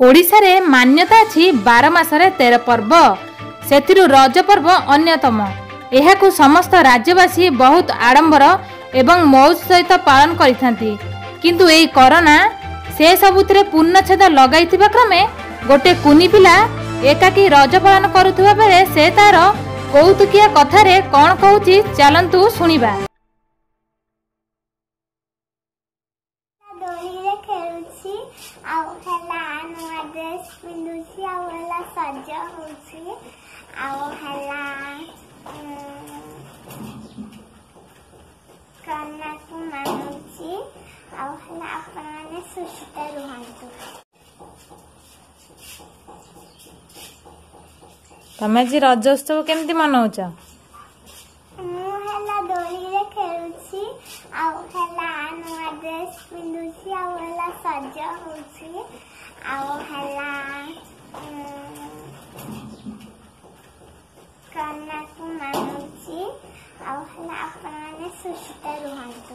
ଓଡ଼ିଶାରେ ମାନ୍ୟତା ଅଛି ବାର ମାସରେ ତେର ପର୍ବ। ସେଥିରୁ ରଜ ପର୍ବ ଅନ୍ୟତମ। ଏହାକୁ ସମସ୍ତ ରାଜ୍ୟବାସୀ ବହୁତ ଆଡ଼ମ୍ବର ଏବଂ ମୌଜ ସହିତ ପାଳନ କରିଥାନ୍ତି। କିନ୍ତୁ ଏହି କରୋନା ସେ ସବୁଥିରେ ପୂର୍ଣ୍ଣଛେଦ ଲଗାଇଥିବା କ୍ରମେ ଗୋଟେ କୁନି ପିଲା ଏକାକୀ ରଜ ପାଳନ କରୁଥିବା ବେଳେ ସେ ତାର କୌତୁକିଆ କଥାରେ କ'ଣ କହୁଛି ଚାଲନ୍ତୁ ଶୁଣିବା। ଆଉ ହେଲା ପିନ୍ଧୁଛି ଆଉ ହେଲା ସଜ ହଉଛି ଆଉ ହେଲା କନ୍ୟାକୁ ମାନୁଛି ଆଉ ହେଲା ଆପଣମାନେ ସୁସ୍ଥ ରୁହନ୍ତୁ ତମେ ଆଜି ରଜ ଉତ୍ସବ କେମିତି ମନାଉଛ ମୁଁ ହେଲା ଦୋଳିରେ ଖେଳୁଛି ଆଉ ହେଲା ନୂଆ ଡ୍ରେସ୍ ପିନ୍ଧୁଛି ଆଉ ହେଲା ସଜ ହଉଛି ଆଉ ହେଲା Era o rato.